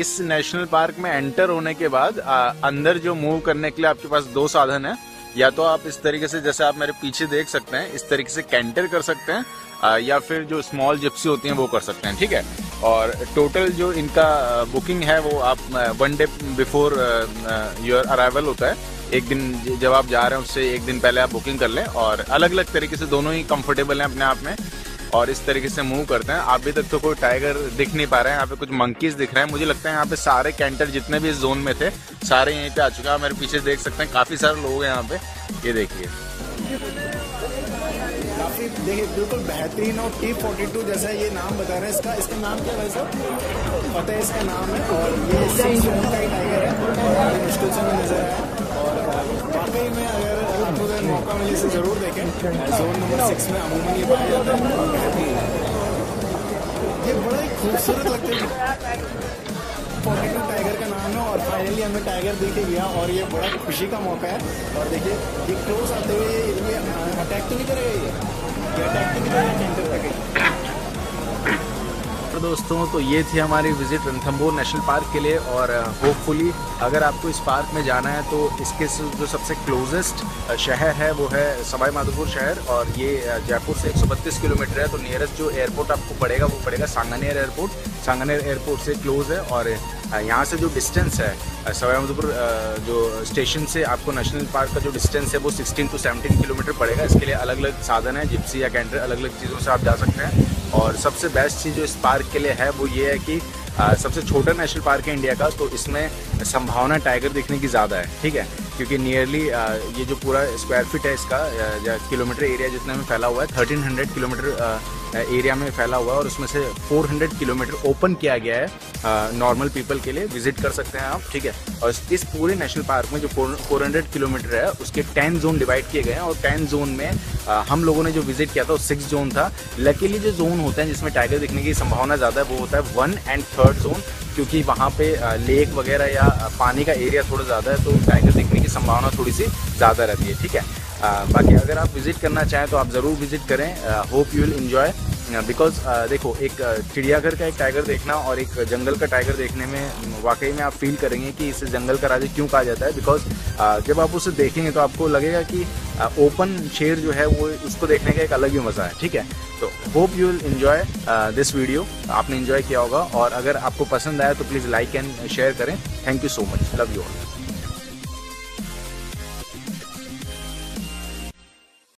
इस national park में enter होने के बाद आ, अंदर जो मूव करने के लिए आपके पास दो साधन है। या तो आप इस तरीके से जैसे आप मेरे पीछे देख सकते हैं इस तरीके से कैंटर कर सकते हैं आ, या फिर जो स्मॉल जिप्सी होती हैं वो कर सकते हैं ठीक है? और टोटल जो इनका बुकिंग है वो आप one day before your arrival होता है। एक दिन जब आप जा रहे हैं उससे एक दिन पहले आप बुकिंग कर लें और अलग अलग तरीके से दोनों ही कंफर्टेबल हैं अपने आप में। और इस तरीके से मूव करते हैं। अभी तक तो कोई टाइगर दिख नहीं पा रहे हैं। यहाँ पे कुछ मंकीज दिख रहे हैं। मुझे लगता है यहाँ पे सारे कैंटर जितने भी इस जोन में थे, सारे यहीं पे आ चुके हैं। मेरे पीछे देख सकते हैं। काफ़ी सारे लोग हैं यहाँ पे। ये देखिए। देखिए, बिल्कुल बेहतरीन और टी फोर्टी टू जैसा ये नाम बता रहे हैं। इसका इसका नाम क्या है सर? पता है इसका नाम है। और ये टाइगर है। मुश्किल से नज़र आया। और वाकई में अगर मौका इसे ज़रूर देखें। जोन नंबर सिक्स में अमूमन ये पाया जाता है। ये बड़ा ही खूबसूरत लगता है। पॉकेटिंग टाइगर का नाम है और फाइनली हमें टाइगर देखे गया और ये बड़ा खुशी का मौका है। और देखिए, ये क्लोज आते हुए ये अटैक तो नहीं करेगा ये। अटैक तो नहीं करेगा दोस्तों तो ये थी हमारी विज़िट रणथम्बोर नेशनल पार्क के लिए और होपफुली अगर आपको इस पार्क में जाना है तो इसके जो सबसे क्लोजेस्ट शहर है, वो है सवाई माधोपुर शहर और ये जयपुर से 132 किलोमीटर है तो नियरेस्ट जो एयरपोर्ट आपको पड़ेगा, वो पड़ेगा सांगानेर एयरपोर्ट सांगानेर एयरपोर्ट से क्लोज है और यहाँ से जो डिस्टेंस है सवाई माधोपुर जो स्टेशन से आपको नेशनल पार्क का जो डिस्टेंस है, वो 16 टू 17 किलोमीटर पड़ेगा. इसके लिए अलग अलग साधन है जिप्सी या कैंटर अलग अलग चीज़ों से आप जा सकते हैं. और सबसे बेस्ट चीज़ जो इस पार्क के लिए है वो ये है कि आ, सबसे छोटा नेशनल पार्क है इंडिया का तो इसमें संभावना टाइगर दिखने की ज़्यादा है ठीक है? क्योंकि नियरली ये जो पूरा स्क्वायर फीट है इसका किलोमीटर एरिया जितने में फैला हुआ है 1300 किलोमीटर एरिया में फैला हुआ है और उसमें से 400 किलोमीटर ओपन किया गया है। नॉर्मल पीपल के लिए विज़िट कर सकते हैं आप ठीक है? और इस पूरे नेशनल पार्क में जो 400 किलोमीटर है उसके 10 जोन डिवाइड किए गए हैं और 10 जोन में आ, हम लोगों ने जो विज़िट किया था वो सिक्स जोन था। लकीली जो जोन होता है जिसमें टाइगर दिखने की संभावना ज़्यादा है वो होता है वन एंड थर्ड जोन क्योंकि वहाँ पे लेक वगैरह या पानी का एरिया थोड़ा ज़्यादा है तो टाइगर दिखने की संभावना थोड़ी सी ज़्यादा रहती है ठीक है? बाकी अगर आप विज़िट करना चाहें तो आप ज़रूर विज़िट करें। Hope you will enjoy because देखो, एक चिड़ियाघर का एक टाइगर देखना और एक जंगल का टाइगर देखने में वाकई में आप फील करेंगे कि इसे जंगल का राजा क्यों कहा जाता है बिकॉज़ जब आप उसे देखेंगे तो आपको लगेगा कि ओपन शेर जो है वो उसको देखने का एक अलग ही मज़ा है, ठीक है? तो hope you will enjoy this video आपने इन्जॉय किया होगा और अगर आपको पसंद आया तो प्लीज़ लाइक एंड शेयर करें. Thank you so much love you all